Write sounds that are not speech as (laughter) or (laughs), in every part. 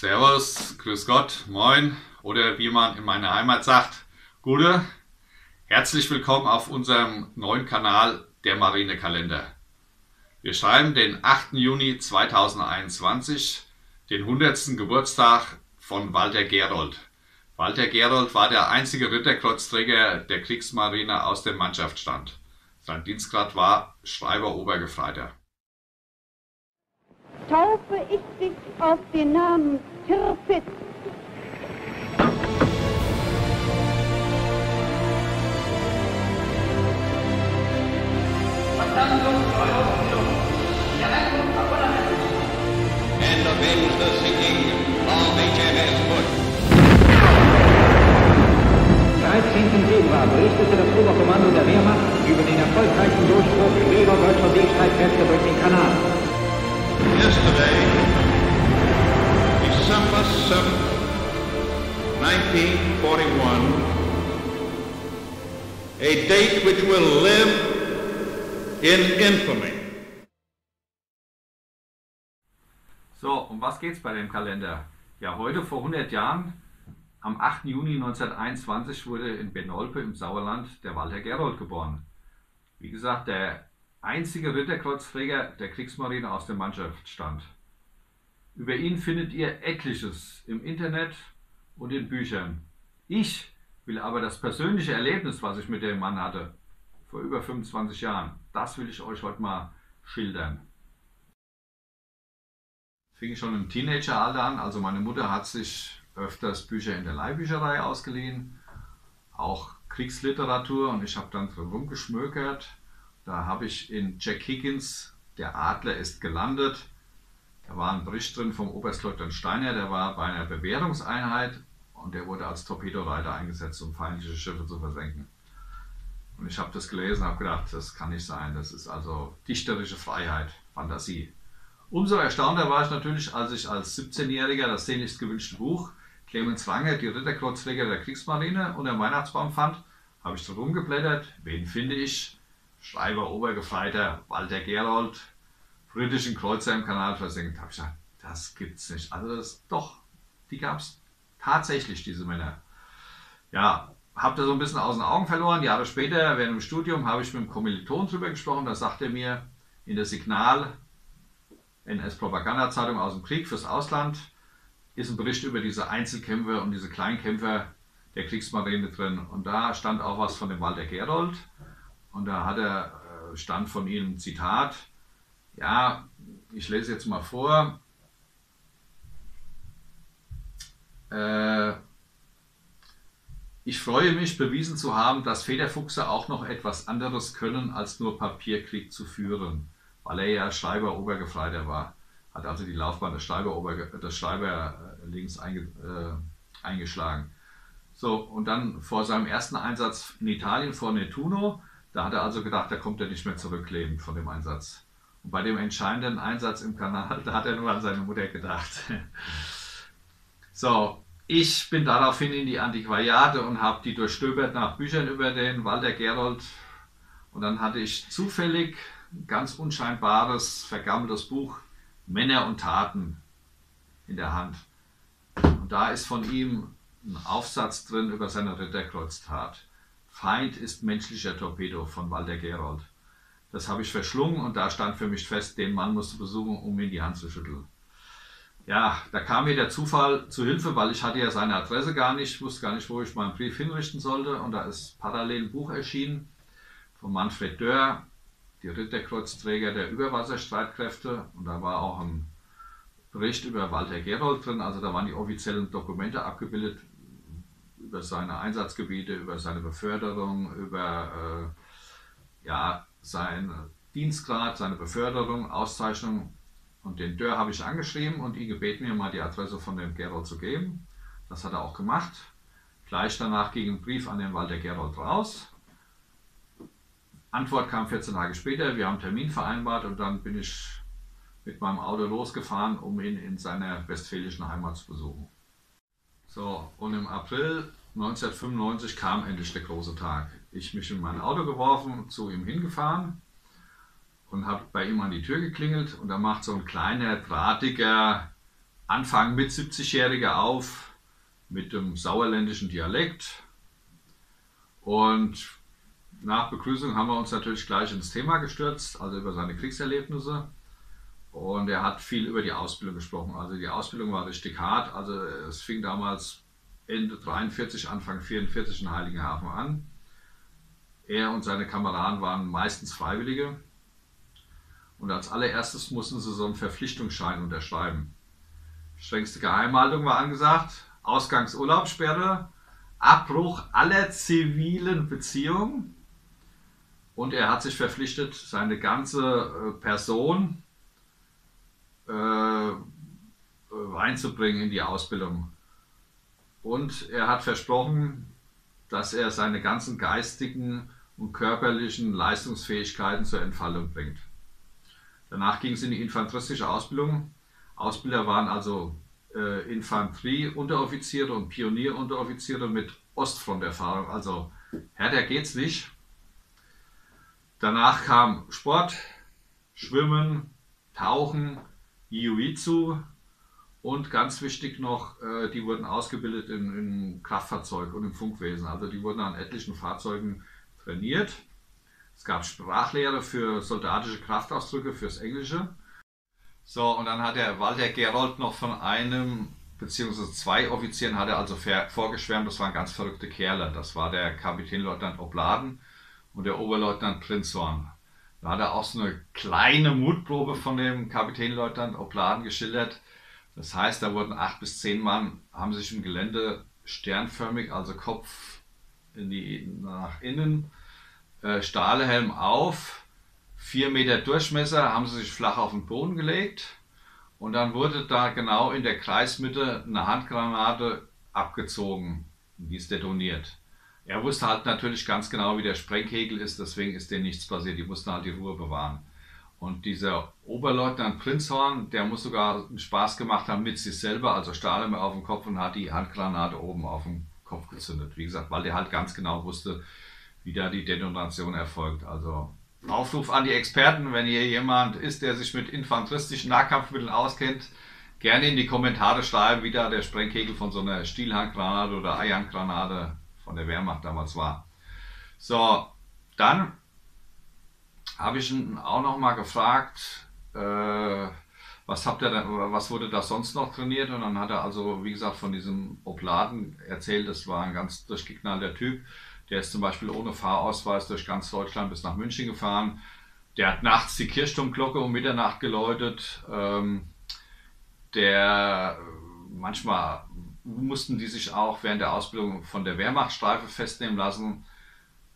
Servus, Grüß Gott, Moin oder wie man in meiner Heimat sagt, Gute. Herzlich willkommen auf unserem neuen Kanal, der Marinekalender. Wir schreiben den 8. Juni 2021, den 100. Geburtstag von Walter Gerold. Walter Gerold war der einzige Ritterkreuzträger der Kriegsmarine aus dem Mannschaftsstand. Sein Dienstgrad war Schreiber Obergefreiter. Taufe ich dich auf den Namen Tirpitz. and avenge the sinking of HMS Hood. A date which will live in infamy. So, um was geht's bei dem Kalender? Ja, heute vor 100 Jahren, am 8. Juni 1921, wurde in Benolpe im Sauerland der Walter Gerold geboren. Wie gesagt, der einzige Ritterkreuzträger der Kriegsmarine aus dem Mannschaftsstand. Über ihn findet ihr etliches im Internet und in Büchern. Ich will aber das persönliche Erlebnis, was ich mit dem Mann hatte, vor über 25 Jahren, das will ich euch heute mal schildern fing schon im Teenageralter an. Also meine Mutter hat sich öfters Bücher in der Leihbücherei ausgeliehen, auch Kriegsliteratur und ich habe dann drin rumgeschmökert. Da habe ich in Jack Higgins, Der Adler ist gelandet. Da war ein Bericht drin vom Oberstleutnant Steiner, der war bei einer Bewährungseinheit und der wurde als Torpedoreiter eingesetzt, um feindliche Schiffe zu versenken. Und ich habe das gelesen und habe gedacht, das kann nicht sein. Das ist also dichterische Freiheit, Fantasie. Umso erstaunter war ich natürlich, als ich als 17-Jähriger das sehnlichst gewünschte Buch Clemens Wange, die Ritterkreuzträger der Kriegsmarine unter dem Weihnachtsbaum fand, habe ich drum geblättert. Wen finde ich? Schreiber Obergefreiter Walter Gerold, britischen Kreuzer im Kanal versenkt. Habe ich gesagt, das gibt's nicht. Also das, doch, die gab es tatsächlich, diese Männer. Ja, habe da so ein bisschen aus den Augen verloren. Jahre später, während dem Studium, habe ich mit einem Kommiliton drüber gesprochen. Da sagte er mir, in der Signal NS-Propagandazeitung aus dem Krieg fürs Ausland ist ein Bericht über diese Einzelkämpfer und diese Kleinkämpfer der Kriegsmarine drin. Und da stand auch was von dem Walter Gerold. Und da hat er, äh, stand von ihm ein Zitat. Ja, ich lese jetzt mal vor. Äh, ich freue mich, bewiesen zu haben, dass Federfuchse auch noch etwas anderes können, als nur Papierkrieg zu führen weil er ja Schreiber Obergefreiter war. Hat also die Laufbahn des Schreiber, des äh, links einge äh, eingeschlagen. So, und dann vor seinem ersten Einsatz in Italien vor Nettuno, da hat er also gedacht, da kommt er nicht mehr zurück lebend von dem Einsatz. Und bei dem entscheidenden Einsatz im Kanal, (laughs) da hat er nur an seine Mutter gedacht. So, ich bin daraufhin in die Antiquariate und habe die durchstöbert nach Büchern über den Walter Gerold. Und dann hatte ich zufällig ganz unscheinbares, vergammeltes Buch Männer und Taten in der Hand. Und da ist von ihm ein Aufsatz drin über seine Ritterkreuztat. Feind ist menschlicher Torpedo von Walter Gerold. Das habe ich verschlungen und da stand für mich fest, den Mann musst du besuchen, um ihn die Hand zu schütteln. Ja, da kam mir der Zufall zu Hilfe, weil ich hatte ja seine Adresse gar nicht, wusste gar nicht, wo ich meinen Brief hinrichten sollte. Und da ist parallel ein Buch erschienen von Manfred Dörr, die Ritterkreuzträger der Überwasserstreitkräfte und da war auch ein Bericht über Walter Gerold drin, also da waren die offiziellen Dokumente abgebildet über seine Einsatzgebiete, über seine Beförderung, über äh, ja, seinen Dienstgrad, seine Beförderung, Auszeichnung. Und den Dörr habe ich angeschrieben und ihn gebeten, mir mal die Adresse von dem Gerold zu geben. Das hat er auch gemacht. Gleich danach ging ein Brief an den Walter Gerold raus. Antwort kam 14 Tage später, wir haben einen Termin vereinbart und dann bin ich mit meinem Auto losgefahren, um ihn in seiner westfälischen Heimat zu besuchen. So, und im April 1995 kam endlich der große Tag. Ich mich in mein Auto geworfen, zu ihm hingefahren und habe bei ihm an die Tür geklingelt und da macht so ein kleiner, drahtiger Anfang mit 70-Jährige auf mit dem sauerländischen Dialekt. Und nach Begrüßung haben wir uns natürlich gleich ins Thema gestürzt, also über seine Kriegserlebnisse. Und er hat viel über die Ausbildung gesprochen. Also die Ausbildung war richtig hart. Also es fing damals Ende 43, Anfang 44 in Heiligenhafen an. Er und seine Kameraden waren meistens Freiwillige. Und als allererstes mussten sie so einen Verpflichtungsschein unterschreiben. Strengste Geheimhaltung war angesagt, Ausgangsurlaubssperre, Abbruch aller zivilen Beziehungen und er hat sich verpflichtet, seine ganze äh, Person äh, einzubringen in die Ausbildung. Und er hat versprochen, dass er seine ganzen geistigen und körperlichen Leistungsfähigkeiten zur Entfaltung bringt. Danach ging es in die infanteristische Ausbildung. Ausbilder waren also äh, Infanterie-Unteroffiziere und Pionier-Unteroffiziere mit Ostfront-Erfahrung. Also härter geht's nicht. Danach kam Sport, Schwimmen, Tauchen, Jiu-Jitsu und ganz wichtig noch, äh, die wurden ausgebildet im, im Kraftfahrzeug und im Funkwesen. Also die wurden an etlichen Fahrzeugen trainiert. Es gab Sprachlehre für soldatische Kraftausdrücke fürs Englische. So, und dann hat der Walter Gerold noch von einem beziehungsweise zwei Offizieren hat er also vorgeschwärmt, das waren ganz verrückte Kerle. Das war der Kapitänleutnant Obladen und der Oberleutnant Prinzhorn. Da hat er auch so eine kleine Mutprobe von dem Kapitänleutnant Obladen geschildert. Das heißt, da wurden acht bis zehn Mann, haben sich im Gelände sternförmig, also Kopf in die, nach innen, äh, Stahlhelm auf, vier Meter Durchmesser, haben sie sich flach auf den Boden gelegt und dann wurde da genau in der Kreismitte eine Handgranate abgezogen, die ist detoniert. Er wusste halt natürlich ganz genau, wie der Sprengkegel ist, deswegen ist dem nichts passiert. Die mussten halt die Ruhe bewahren. Und dieser Oberleutnant Prinzhorn, der muss sogar einen Spaß gemacht haben mit sich selber, also Stahl auf dem Kopf und hat die Handgranate oben auf dem Kopf gezündet. Wie gesagt, weil der halt ganz genau wusste, wie da die Detonation erfolgt. Also Aufruf an die Experten, wenn hier jemand ist, der sich mit infanteristischen Nahkampfmitteln auskennt, gerne in die Kommentare schreiben, wie da der Sprengkegel von so einer Stielhandgranate oder Eihandgranate von der Wehrmacht damals war. So, dann habe ich ihn auch noch mal gefragt, äh, was habt ihr denn, was wurde da sonst noch trainiert? Und dann hat er also, wie gesagt, von diesem Opladen erzählt, das war ein ganz durchgeknallter Typ. Der ist zum Beispiel ohne Fahrausweis durch ganz Deutschland bis nach München gefahren. Der hat nachts die Kirchturmglocke um Mitternacht geläutet. Ähm, der manchmal mussten die sich auch während der Ausbildung von der Wehrmachtstreife festnehmen lassen.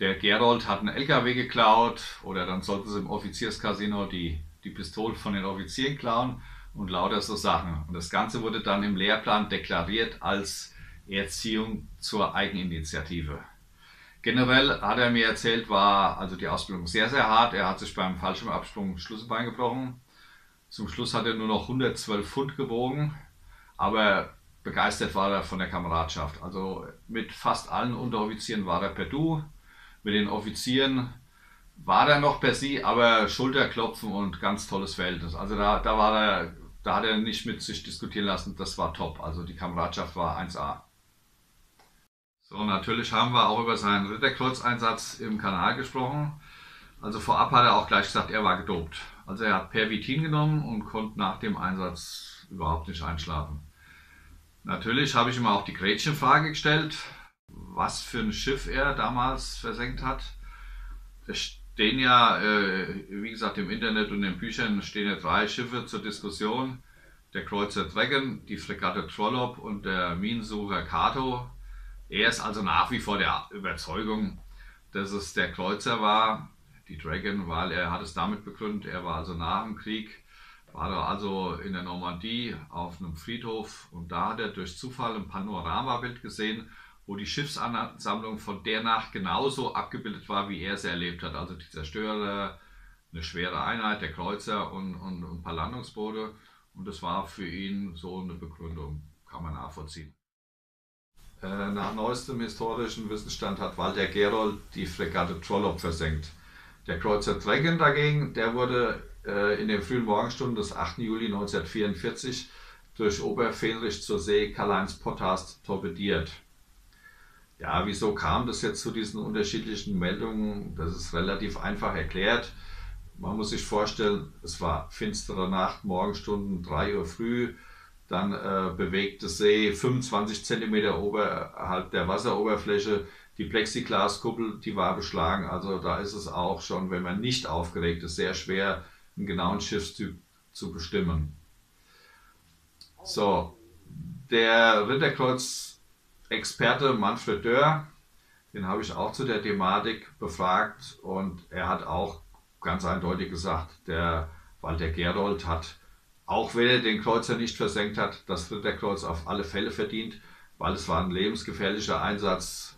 Der Gerold hat einen LKW geklaut oder dann sollten sie im Offizierscasino die, die Pistolen von den Offizieren klauen und lauter so Sachen. Und das Ganze wurde dann im Lehrplan deklariert als Erziehung zur Eigeninitiative. Generell hat er mir erzählt, war also die Ausbildung sehr, sehr hart. Er hat sich beim Fallschirmabsprung Schlüsselbein gebrochen. Zum Schluss hat er nur noch 112 Pfund gewogen, aber begeistert war er von der Kameradschaft. Also mit fast allen Unteroffizieren war er per Du, mit den Offizieren war er noch per Sie, aber Schulterklopfen und ganz tolles Verhältnis. Also da, da war er, da hat er nicht mit sich diskutieren lassen, das war top. Also die Kameradschaft war 1A. So, natürlich haben wir auch über seinen Ritterkreuzeinsatz im Kanal gesprochen. Also vorab hat er auch gleich gesagt, er war gedopt. Also er hat Pervitin genommen und konnte nach dem Einsatz überhaupt nicht einschlafen. Natürlich habe ich ihm auch die Gretchenfrage gestellt, was für ein Schiff er damals versenkt hat. Es stehen ja, äh, wie gesagt, im Internet und in den Büchern stehen ja drei Schiffe zur Diskussion. Der Kreuzer Dragon, die Fregatte Trollop und der Minensucher Kato. Er ist also nach wie vor der Überzeugung, dass es der Kreuzer war, die Dragon, weil er hat es damit begründet, er war also nach dem Krieg, war er also in der Normandie auf einem Friedhof und da hat er durch Zufall ein Panoramabild gesehen, wo die Schiffsansammlung von der Nacht genauso abgebildet war, wie er sie erlebt hat. Also die Zerstörer, eine schwere Einheit, der Kreuzer und, und, und ein paar Landungsboote. Und das war für ihn so eine Begründung, kann man nachvollziehen. Äh, nach neuestem historischen Wissensstand hat Walter Gerold die Fregatte Trollope versenkt. Der Kreuzer Dragon dagegen, der wurde äh, in den frühen Morgenstunden des 8. Juli 1944 durch Oberfähnrich zur See Karl-Heinz torpediert. Ja, wieso kam das jetzt zu diesen unterschiedlichen Meldungen? Das ist relativ einfach erklärt. Man muss sich vorstellen, es war finstere Nacht, Morgenstunden, 3 Uhr früh, dann äh, bewegte See 25 cm oberhalb der Wasseroberfläche. Die Plexiglaskuppel, die war beschlagen. Also da ist es auch schon, wenn man nicht aufgeregt ist, sehr schwer, einen genauen Schiffstyp zu bestimmen. So, der Ritterkreuz-Experte Manfred Dörr, den habe ich auch zu der Thematik befragt und er hat auch ganz eindeutig gesagt, der Walter Gerold hat, auch wenn er den Kreuzer nicht versenkt hat, das Ritterkreuz auf alle Fälle verdient, weil es war ein lebensgefährlicher Einsatz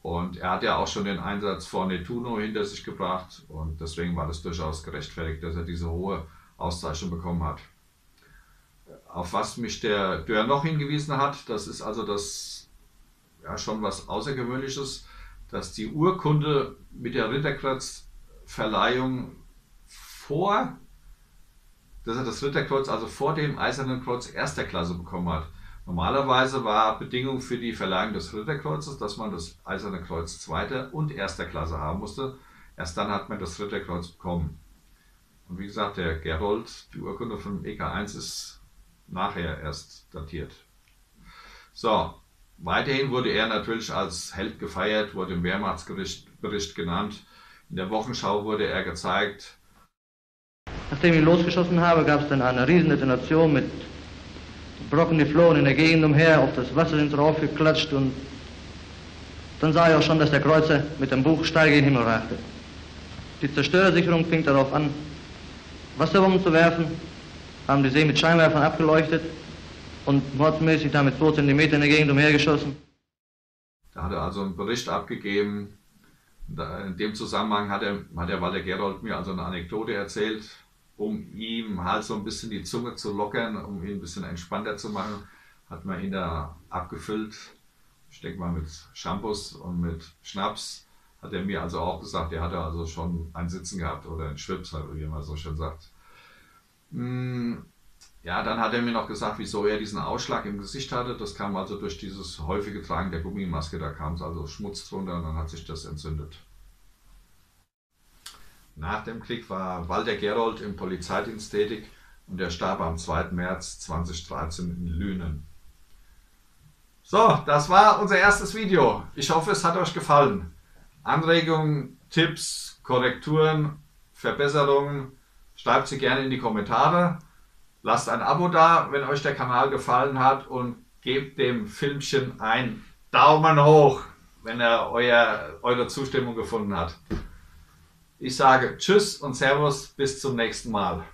und er hat ja auch schon den Einsatz vor Nettuno hinter sich gebracht und deswegen war das durchaus gerechtfertigt, dass er diese hohe Auszeichnung bekommen hat. Auf was mich der Dörr noch hingewiesen hat, das ist also das ja schon was Außergewöhnliches, dass die Urkunde mit der Ritterkreuzverleihung vor, dass er das Ritterkreuz also vor dem Eisernen Kreuz erster Klasse bekommen hat. Normalerweise war Bedingung für die Verleihung des Ritterkreuzes, dass man das Eiserne Kreuz zweiter und erster Klasse haben musste. Erst dann hat man das Ritterkreuz bekommen. Und wie gesagt, der Gerold, die Urkunde von EK1 ist nachher erst datiert. So, weiterhin wurde er natürlich als Held gefeiert, wurde im Wehrmachtsbericht genannt. In der Wochenschau wurde er gezeigt. Nachdem ich losgeschossen habe, gab es dann eine riesen Detonation mit Brocken, die flohen in der Gegend umher, auf das Wasser sind drauf geklatscht und dann sah ich auch schon, dass der Kreuzer mit dem Buch steil den Himmel ragte. Die Zerstörersicherung fing darauf an, Wasserbomben zu werfen, haben die See mit Scheinwerfern abgeleuchtet und mordsmäßig damit 2 cm in der Gegend umhergeschossen. Da hat er also einen Bericht abgegeben. In dem Zusammenhang hat, er, hat der Walter Gerold mir also eine Anekdote erzählt, um ihm halt so ein bisschen die Zunge zu lockern, um ihn ein bisschen entspannter zu machen, hat man ihn da abgefüllt. Ich denke mal mit Shampoos und mit Schnaps. Hat er mir also auch gesagt, er hatte also schon ein Sitzen gehabt oder ein Schwips, wie man so schön sagt. Hm, ja, dann hat er mir noch gesagt, wieso er diesen Ausschlag im Gesicht hatte. Das kam also durch dieses häufige Tragen der Gummimaske. Da kam es also Schmutz drunter und dann hat sich das entzündet. Nach dem Krieg war Walter Gerold im Polizeidienst tätig und er starb am 2. März 2013 in Lünen. So, das war unser erstes Video. Ich hoffe, es hat euch gefallen. Anregungen, Tipps, Korrekturen, Verbesserungen, schreibt sie gerne in die Kommentare. Lasst ein Abo da, wenn euch der Kanal gefallen hat und gebt dem Filmchen ein Daumen hoch, wenn er euer, eure Zustimmung gefunden hat. Ich sage Tschüss und Servus, bis zum nächsten Mal.